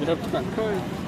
Good afternoon.